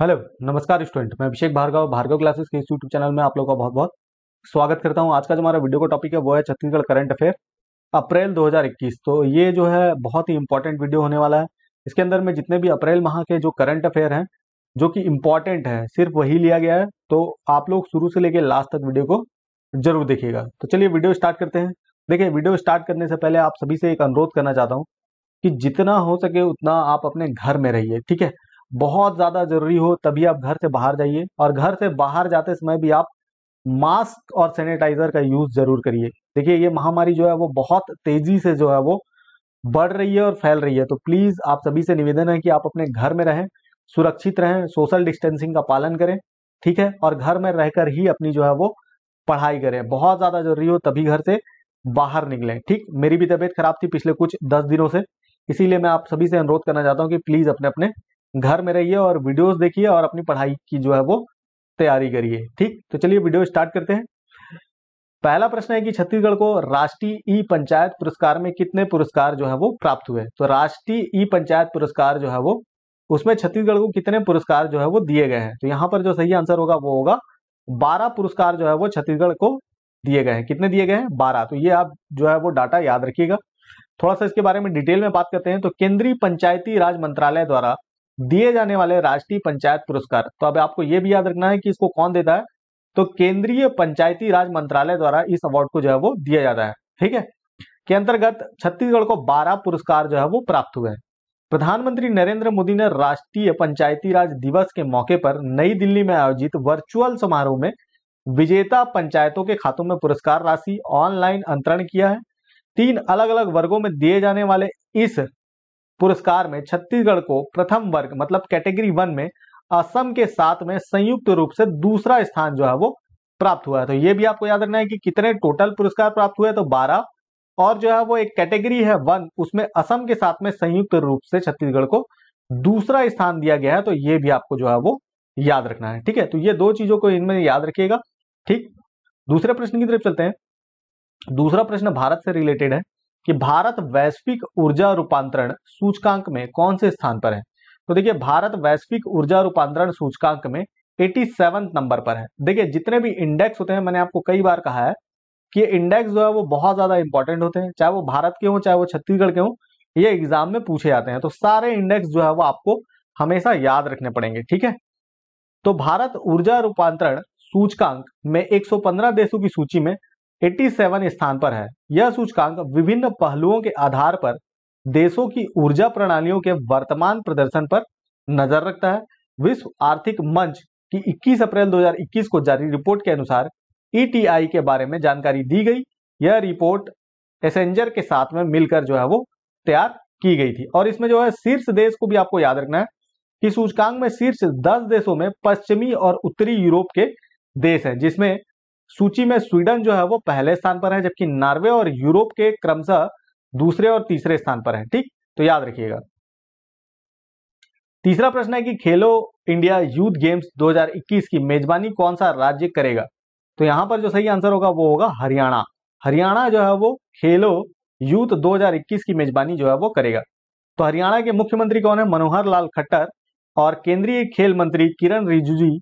Hello, नमस्कार student, मैं Abhishek Bhargava Bhargava classes के यूट्यूब चैनल में आप लोगों का बहुत बहुत स्वागत करता हूँ। आज का जो हमारा वीडियो का टॉपिक है, वो है छत्तीसगढ़ करंट अफेयर अप्रैल 2021 तो ये जो है, बहुत ही इंपॉर्टेंट वीडियो होने वाला है। इसके अंदर में जितने भी अप्रैल माह के जो करंट अफेयर हैं, जो कि इंपॉर्टेंट है, सिर्फ़ वही लिया गया है। तो आप लोग शुरू से लेकर लास्ट तक वीडियो को ज़रूर देखिएगा। तो चलिए वीडियो स्टार्ट करते हैं। देखिए वीडियो स्टार्ट करने से पहले आप सभी से एक अनुरोध करना चाहता हूँ कि जितना हो सके उतना आप अपने घर में रहिए, ठीक है? बहुत ज़्यादा ज़रूरी हो, तभी आप घर से बाहर जाइए। और घर से बाहर जाते समय भी आप मास्क और सैनिटाइजर का यूज़ ज़रूर करिए। देखिए, ये महामारी जो है वो बहुत तेज़ी से जो है वो बढ़ रही है और फैल रही है। तो प्लीज़ आप सभी से निवेदन है कि आप अपने घर में रहें, सुरक्षित रहें, सोशल डिस्टेंसिंग का पालन करें, ठीक है? और घर में रहकर ही अपनी जो है वो पढ़ाई करें। बहुत ज़्यादा ज़रूरी हो, तभी घर से बाहर निकलें, ठीक? मेरी भी तबीयत खराब थी पिछले कुछ दस दिनों से, इसीलिए मैं आप सभी से अनुरोध करना चाहता हूँ कि प्लीज़ अपने अपने घर में रहिए और वीडियोस देखिए और अपनी पढ़ाई की जो है वो तैयारी करिए, ठीक? तो चलिए वीडियो स्टार्ट करते हैं। पहला प्रश्न है कि छत्तीसगढ़ को राष्ट्रीय ई पंचायत पुरस्कार में कितने पुरस्कार जो है वो प्राप्त हुए? तो राष्ट्रीय ई पंचायत पुरस्कार जो है वो, उसमें छत्तीसगढ़ को कितने पुरस्कार जो है वो दिए गए हैं? तो यहाँ पर जो सही आंसर होगा, वो होगा बारह पुरस्कार जो है वो छत्तीसगढ़ को दिए गए हैं। कितने दिए गए हैं? बारह। तो ये आप जो है वो डाटा याद रखिएगा। थोड़ा सा इसके बारे में डिटेल में बात करते हैं। तो केंद्रीय पंचायती राज मंत्रालय द्वारा दिए जाने वाले राष्ट्रीय पंचायत पुरस्कार। तो अब आपको यह भी याद रखना है कि इसको कौन देता है? तो केंद्रीय पंचायती राज मंत्रालय द्वारा इस अवार्ड को जो है वो दिया जाता है, ठीक है? के अंतर्गत छत्तीसगढ़ को 12 पुरस्कार जो है वो प्राप्त हुए हैं। प्रधानमंत्री नरेंद्र मोदी ने राष्ट्रीय पंचायती राज दिवस के मौके पर नई दिल्ली में आयोजित वर्चुअल समारोह में विजेता पंचायतों के खातों में पुरस्कार राशि ऑनलाइन अंतरण किया है। तीन अलग अलग वर्गों में दिए जाने वाले इस पुरस्कार में छत्तीसगढ़ को प्रथम वर्ग मतलब कैटेगरी वन में, असम के साथ में संयुक्त रूप से दूसरा स्थान जो है वो प्राप्त हुआ है। तो ये भी आपको याद रखना है कि कितने टोटल पुरस्कार प्राप्त हुए तो बारह। और जो है वो एक कैटेगरी है वन उसमें असम के साथ में संयुक्त रूप से छत्तीसगढ़ को दूसरा स्थान दिया गया है। तो ये भी आपको जो है वो याद रखना है, ठीक है? तो ये दो चीज़ों को इनमें याद रखिएगा, ठीक? दूसरे प्रश्न की तरफ़ चलते हैं। दूसरा प्रश्न भारत से रिलेटेड है। कि भारत वैश्विक ऊर्जा रूपांतरण सूचकांक में कौन से स्थान पर है? तो देखिए, भारत वैश्विक ऊर्जा रूपांतरण सूचकांक में 87 नंबर पर है। देखिए, जितने भी इंडेक्स होते हैं, मैंने आपको कई बार कहा है कि इंडेक्स जो है, वो बहुत ज़्यादा इंपॉर्टेंट होते हैं। चाहे वो भारत के हों, चाहे वो छत्तीसगढ़ के हों, ये एग्ज़ाम में पूछे जाते हैं। तो सारे इंडेक्स जो है, वो आपको हमेशा याद रखने पड़ेंगे, ठीक है? तो भारत ऊर्जा रूपांतरण सूचकांक में 115 देशों की सूची में 87 स्थान पर है। यह सूचकांक विभिन्न पहलुओं के आधार पर देशों की ऊर्जा प्रणालियों के वर्तमान प्रदर्शन पर नज़र रखता है। विश्व आर्थिक मंच की 21 अप्रैल 2021 को जारी रिपोर्ट के अनुसार ईटीआई के बारे में जानकारी दी गई। यह रिपोर्ट एसेंजर के साथ में मिलकर जो है वो तैयार की गई थी। और इसमें जो है शीर्ष देश को भी आपको याद रखना है कि सूचकांक में शीर्ष 10 देशों में पश्चिमी और उत्तरी यूरोप के देश हैं, जिसमें सूची में स्वीडन जो है वो पहले स्थान पर है, जबकि नॉर्वे और यूरोप के क्रमशः दूसरे और तीसरे स्थान पर है, ठीक? तो याद रखिएगा। तीसरा प्रश्न है कि खेलो इंडिया यूथ गेम्स 2021 की मेजबानी कौन सा राज्य करेगा? तो यहाँ पर जो सही आंसर होगा, वो होगा हरियाणा। हरियाणा जो है वो खेलो यूथ 2021 की मेजबानी जो है वो करेगा। तो हरियाणा के मुख्यमंत्री कौन है? मनोहर लाल खट्टर और केंद्रीय खेल मंत्री किरण रिजिजू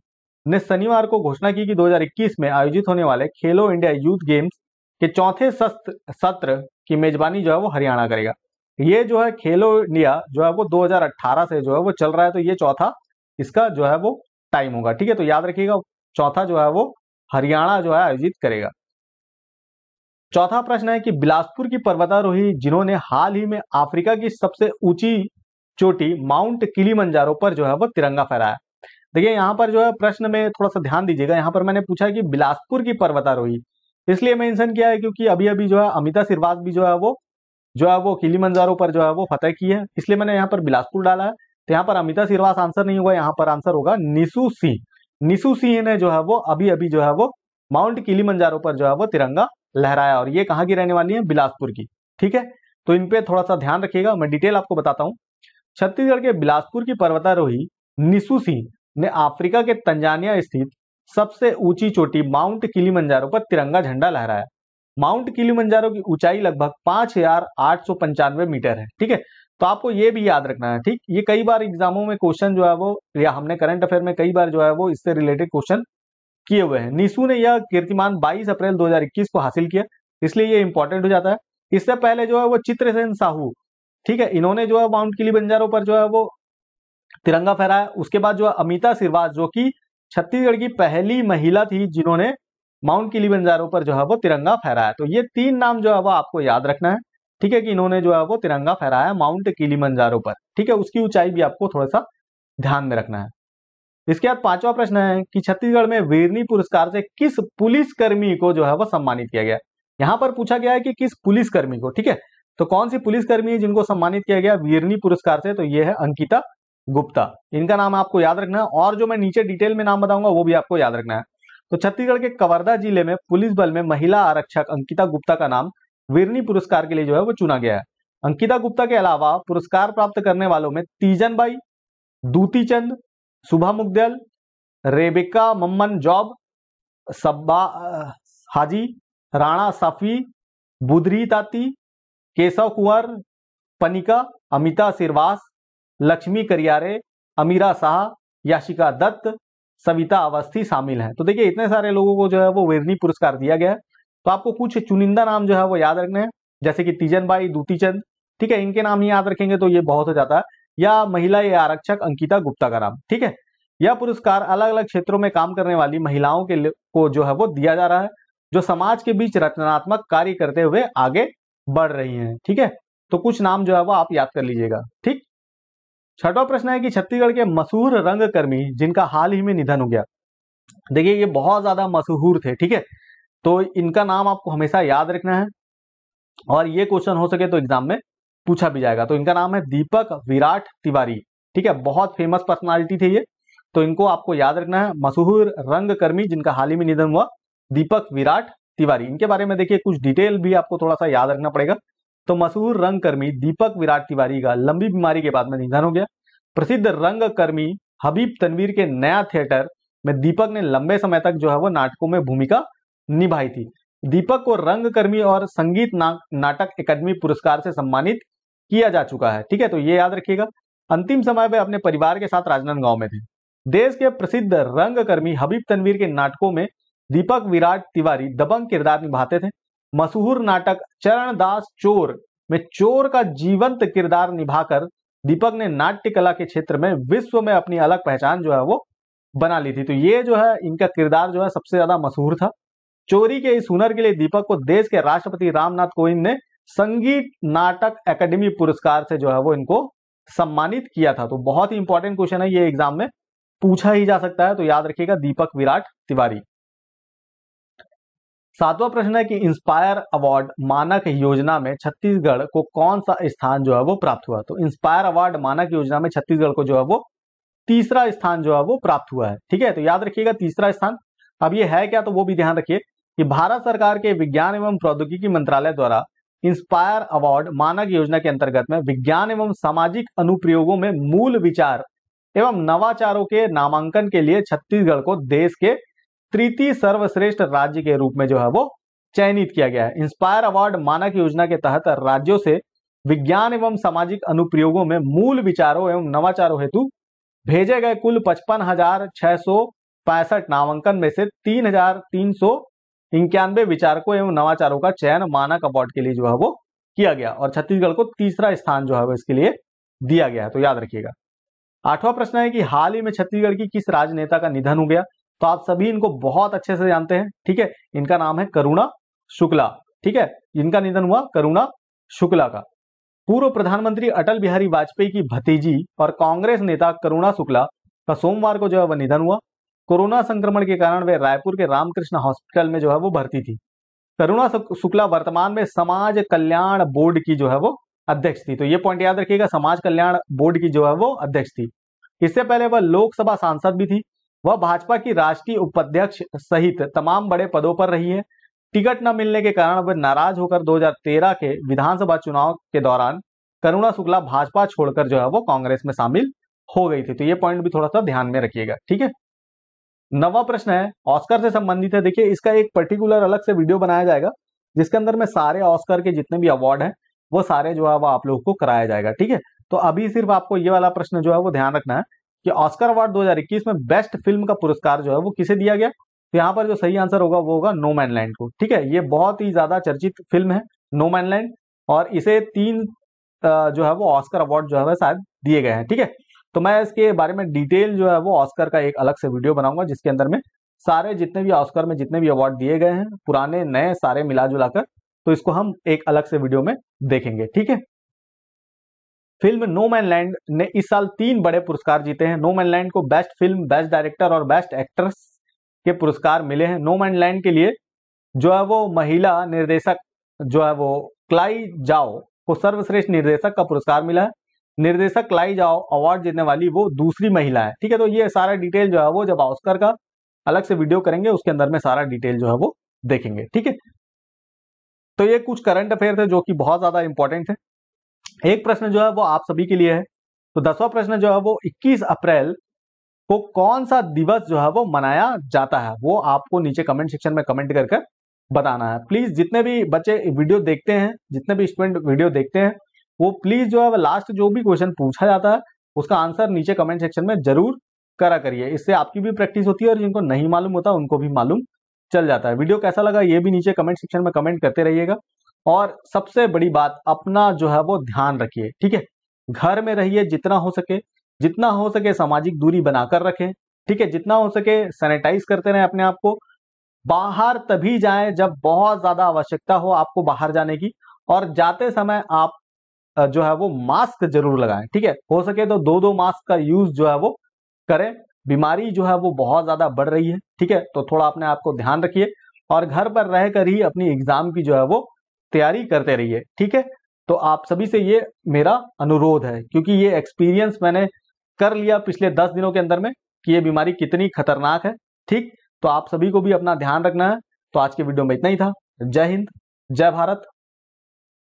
ने शनिवार को घोषणा की कि 2021 में आयोजित होने वाले खेलो इंडिया यूथ गेम्स के चौथे सत्र की मेजबानी जो है वो हरियाणा करेगा। ये जो है खेलो इंडिया जो है वो 2018 से जो है वो चल रहा है तो ये चौथा इसका जो है वो टाइम होगा। ठीक है तो याद रखिएगा, चौथा जो है वो हरियाणा जो है आयोजित करेगा। चौथा प्रश्न है कि बिलासपुर की पर्वतारोही जिन्होंने हाल ही में अफ्रीका की सबसे ऊँची चोटी माउंट किलीमंजारो पर जो है वो तिरंगा फहराया। देखिए, यहाँ पर जो है प्रश्न में थोड़ा सा ध्यान दीजिएगा। यहाँ पर मैंने पूछा कि बिलासपुर की पर्वतारोही, इसलिए मेंशन किया है क्योंकि अभी अभी जो है अमिता सिरवास भी जो है वो, जो है वो किली मंजारों पर जो है वो फतेह की है। इसलिए मैंने यहाँ पर बिलासपुर डाला है। तो यहाँ पर अमिता सिरवास आंसर नहीं होगा, यहाँ पर आंसर होगा निशु सिंह। निशु सिंह ने जो है वो अभी अभी जो है वो माउंट किली पर जो है वो तिरंगा लहराया और ये कहाँ की रहने वाली है? बिलासपुर की। ठीक है? तो इन पे थोड़ा सा ध्यान रखिएगा, मैं डिटेल आपको बताता हूँ। छत्तीसगढ़ के बिलासपुर की पर्वतारोही निशु सिंह ने अफ्रीका के तंजानिया स्थित सबसे ऊँची चोटी माउंट किलीमंजारो पर तिरंगा झंडा लहराया। माउंट किलीमंजारो की ऊंचाई लगभग पाँच हज़ार आठ सौ पंचानवे मीटर है, ठीक है? तो आपको ये भी याद रखना है, ठीक? ये कई बार एग्जामों में क्वेश्चन जो है वो, या हमने करंट अफेयर में कई बार जो है वो इससे रिलेटेड क्वेश्चन किए हुए हैं। निशु ने यह कीर्तिमान 22 अप्रैल 2021 को हासिल किया, इसलिए ये इंपॉर्टेंट हो जाता है। इससे पहले जो है वो चित्रसेन साहू, ठीक है? इन्होंने जो है माउंट किलीबंजारो पर जो है वो तिरंगा फहराया। उसके बाद जो अमिता सिरवाज जो कि छत्तीसगढ़ की पहली महिला थी जिन्होंने माउंट किली किलीबंजारो पर जो है वो तिरंगा फहराया। तो ये तीन नाम जो है वो आपको याद रखना है। ठीक है कि इन्होंने जो है वो तिरंगा फहराया माउंट किलीमंजारो पर। ठीक है, उसकी ऊंचाई भी आपको थोड़ा सा ध्यान में रखना है। इसके बाद पांचवा प्रश्न है कि छत्तीसगढ़ में वीरनी पुरस्कार से किस पुलिसकर्मी को जो है वो सम्मानित किया गया? यहाँ पर पूछा गया है कि किस पुलिसकर्मी को। ठीक है तो कौन सी पुलिस कर्मी जिनको सम्मानित किया गया वीरनी पुरस्कार से? तो ये है अंकिता गुप्ता। इनका नाम आपको याद रखना है और जो मैं नीचे डिटेल में नाम बताऊँगा, वो भी आपको याद रखना है। तो छत्तीसगढ़ के कवर्धा ज़िले में पुलिस बल में महिला आरक्षक अंकिता गुप्ता का नाम वीरनी पुरस्कार के लिए जो है वो चुना गया है। अंकिता गुप्ता के अलावा पुरस्कार प्राप्त करने वालों में तीजन बाई दूती चंद सुबह मुगदल, रेबिका मम्मन जॉब सब्बा हाजी, राणा सफी, बुधरी ताती, केशव कुंवर, पनिका, अमिता सिरवास लक्ष्मी करियारे, अमीरा शाह, याशिका दत्त, सविता अवस्थी शामिल हैं। तो देखिए, इतने सारे लोगों को जो है वो वेरनी पुरस्कार दिया गया है। तो आपको कुछ चुनिंदा नाम जो है वो याद रखने हैं, जैसे कि तीजन बाई दूती चंद ठीक है, इनके नाम ही याद रखेंगे तो ये बहुत हो जाता है। या महिला या आरक्षक अंकिता गुप्ता का नाम, ठीक है? यह पुरस्कार अलग अलग क्षेत्रों में काम करने वाली महिलाओं के को जो है वो दिया जा रहा है, जो समाज के बीच रचनात्मक कार्य करते हुए आगे बढ़ रही हैं, ठीक है? तो कुछ नाम जो है वो आप याद कर लीजिएगा, ठीक? छठवा प्रश्न है कि छत्तीसगढ़ के मशहूर रंगकर्मी, जिनका हाल ही में निधन हो गया। देखिए, ये बहुत ज़्यादा मशहूर थे, ठीक है? तो इनका नाम आपको हमेशा याद रखना है और ये क्वेश्चन हो सके तो एग्ज़ाम में पूछा भी जाएगा। तो इनका नाम है दीपक विराट तिवारी, ठीक है? बहुत फ़ेमस पर्सनालिटी थे ये। तो इनको आपको याद रखना है, मशहूर रंगकर्मी, जिनका हाल ही में निधन हुआ, दीपक विराट तिवारी। इनके बारे में देखिए, कुछ डिटेल भी आपको थोड़ा सा याद रखना पड़ेगा। तो मशहूर रंगकर्मी दीपक विराट तिवारी का लंबी बीमारी के बाद में निधन हो गया। प्रसिद्ध रंगकर्मी हबीब तनवीर के नया थिएटर में दीपक ने लंबे समय तक जो है वो नाटकों में भूमिका निभाई थी। दीपक को रंगकर्मी और संगीत ना, नाटक अकादमी पुरस्कार से सम्मानित किया जा चुका है। ठीक है तो ये याद रखिएगा। अंतिम समय में अपने परिवार के साथ राजनांदगांव में थे। देश के प्रसिद्ध रंगकर्मी हबीब तनवीर के नाटकों में दीपक विराट तिवारी दबंग किरदार निभाते थे। मशहूर नाटक चरणदास चोर में चोर का जीवंत किरदार निभाकर दीपक ने नाट्य कला के क्षेत्र में विश्व में अपनी अलग पहचान जो है वो बना ली थी। तो ये जो है, इनका किरदार जो है सबसे ज़्यादा मशहूर था। चोरी के इस हुनर के लिए दीपक को देश के राष्ट्रपति रामनाथ कोविंद ने संगीत नाटक एकेडमी पुरस्कार से जो है वो इनको सम्मानित किया था। तो बहुत ही इंपॉर्टेंट क्वेश्चन है, ये एग्ज़ाम में पूछा ही जा सकता है। तो याद रखिएगा, दीपक विराट तिवारी। सातवां प्रश्न है कि इंस्पायर अवार्ड मानक योजना में छत्तीसगढ़ को कौन सा स्थान जो है वो प्राप्त हुआ? तो इंस्पायर अवार्ड मानक योजना में छत्तीसगढ़ को जो है वो तीसरा स्थान जो है वो प्राप्त हुआ है। ठीक है? तो याद रखिएगा तीसरा स्थान। अब ये है क्या? तो वो भी ध्यान रखिए कि भारत सरकार के विज्ञान एवं प्रौद्योगिकी मंत्रालय द्वारा इंस्पायर अवार्ड मानक योजना के अंतर्गत में विज्ञान एवं सामाजिक अनुप्रयोगों में मूल विचार एवं नवाचारों के नामांकन के लिए छत्तीसगढ़ को देश के तृतीय सर्वश्रेष्ठ राज्य के रूप में जो है वो चयनित किया गया है। इंस्पायर अवार्ड मानक योजना के तहत राज्यों से विज्ञान एवं सामाजिक अनुप्रयोगों में मूल विचारों एवं नवाचारों हेतु भेजे गए कुल पचपन हज़ार छह सौ पैंसठ नामांकन में से तीन हज़ार तीन सौ इक्यानवे विचारकों एवं नवाचारों का चयन मानक अवार्ड के लिए जो है वो किया गया और छत्तीसगढ़ को तीसरा स्थान जो है वो इसके लिए दिया गया है। तो याद रखिएगा। आठवां प्रश्न है कि हाल ही में छत्तीसगढ़ की किस राजनेता का निधन हो गया? तो आप सभी इनको बहुत अच्छे से जानते हैं, ठीक है? इनका नाम है करुणा शुक्ला, ठीक है? इनका निधन हुआ करुणा शुक्ला का। पूर्व प्रधानमंत्री अटल बिहारी वाजपेयी की भतीजी और कांग्रेस नेता करुणा शुक्ला का सोमवार को जो है वह निधन हुआ। कोरोना संक्रमण के कारण वे रायपुर के रामकृष्ण हॉस्पिटल में जो है वो भर्ती थी। करुणा शुक्ला वर्तमान में समाज कल्याण बोर्ड की जो है वो अध्यक्ष थी। तो ये पॉइंट याद रखिएगा, समाज कल्याण बोर्ड की जो है वो अध्यक्ष थी। इससे पहले वह लोकसभा सांसद भी थी वह भाजपा की राष्ट्रीय उपाध्यक्ष सहित तमाम बड़े पदों पर रही है। टिकट न मिलने के कारण वह नाराज़ होकर 2013 के विधानसभा चुनाव के दौरान करुणा शुक्ला भाजपा छोड़कर जो है वो कांग्रेस में शामिल हो गई थी। तो ये पॉइंट भी थोड़ा सा ध्यान में रखिएगा, ठीक है? नवा प्रश्न है, ऑस्कर से संबंधित है। देखिए, इसका एक पर्टिकुलर अलग से वीडियो बनाया जाएगा, जिसके अंदर मैं सारे ऑस्कर के जितने भी अवार्ड हैं, वो सारे जो है वो आप लोगों को कराया जाएगा, ठीक है? तो अभी सिर्फ़ आपको ये वाला प्रश्न जो है वो ध्यान रखना है। कि ऑस्कर अवार्ड 2021 में बेस्ट फ़िल्म का पुरस्कार जो है वो किसे दिया गया? तो यहाँ पर जो सही आंसर होगा वो होगा नो मैन लैंड को। ठीक है? ये बहुत ही ज़्यादा चर्चित फ़िल्म है नो मैन लैंड और इसे तीन जो है वो ऑस्कर अवार्ड जो है शायद दिए गए हैं। ठीक है? तो मैं इसके बारे में डिटेल जो है वो ऑस्कर का एक अलग से वीडियो बनाऊँगा, जिसके अंदर में सारे जितने भी ऑस्कर में जितने भी अवार्ड दिए गए हैं, पुराने, नए, सारे मिला जुला कर तो इसको हम एक अलग से वीडियो में देखेंगे। ठीक है? फ़िल्म नो मैन लैंड ने इस साल तीन बड़े पुरस्कार जीते हैं। नो मैन लैंड को बेस्ट फ़िल्म, बेस्ट डायरेक्टर और बेस्ट एक्ट्रेस के पुरस्कार मिले हैं। नो मैन लैंड के लिए जो है वो महिला निर्देशक, जो है वो क्लाई जाओ को सर्वश्रेष्ठ निर्देशक का पुरस्कार मिला है। निर्देशक क्लाई जाओ अवार्ड जीतने वाली वो दूसरी महिला है। ठीक है तो ये सारा डिटेल जो है वो जब ऑस्कर का अलग से वीडियो करेंगे, उसके अंदर में सारा डिटेल जो है वो देखेंगे। ठीक है तो ये कुछ करंट अफेयर थे जो कि बहुत ज़्यादा इंपॉर्टेंट है एक प्रश्न जो है वो आप सभी के लिए है। तो दसवां प्रश्न जो है वो 21 अप्रैल को कौन सा दिवस जो है वो मनाया जाता है? वो आपको नीचे कमेंट सेक्शन में कमेंट कर कर बताना है। प्लीज़ जितने भी बच्चे वीडियो देखते हैं, जितने भी स्टूडेंट वीडियो देखते हैं, वो प्लीज़ जो है लास्ट जो भी क्वेश्चन पूछा जाता है, उसका आंसर नीचे कमेंट सेक्शन में ज़रूर करा करिए। इससे आपकी भी प्रैक्टिस होती है और जिनको नहीं मालूम होता, उनको भी मालूम चल जाता है। वीडियो कैसा लगा ये भी नीचे कमेंट सेक्शन में कमेंट करते रहिएगा। और सबसे बड़ी बात, अपना जो है वो ध्यान रखिए, ठीक है? घर में रहिए जितना हो सके, जितना हो सके सामाजिक दूरी बनाकर रखें, ठीक है? जितना हो सके सैनिटाइज करते रहें अपने आप को। बाहर तभी जाएँ जब बहुत ज़्यादा आवश्यकता हो आपको बाहर जाने की और जाते समय आप जो है वो मास्क ज़रूर लगाएँ, ठीक है? हो सके तो दो दो मास्क का यूज़ जो है वो करें। बीमारी जो है वो बहुत ज़्यादा बढ़ रही है, ठीक है? तो थोड़ा अपने आप को ध्यान रखिए और घर पर रहकर ही अपनी एग्ज़ाम की जो है वो तैयारी करते रहिए, ठीक है? तो आप सभी से ये मेरा अनुरोध है, क्योंकि ये एक्सपीरियंस मैंने कर लिया पिछले दस दिनों के अंदर में कि ये बीमारी कितनी खतरनाक है, ठीक? तो आप सभी को भी अपना ध्यान रखना है। तो आज के वीडियो में इतना ही था। जय हिंद, जय भारत।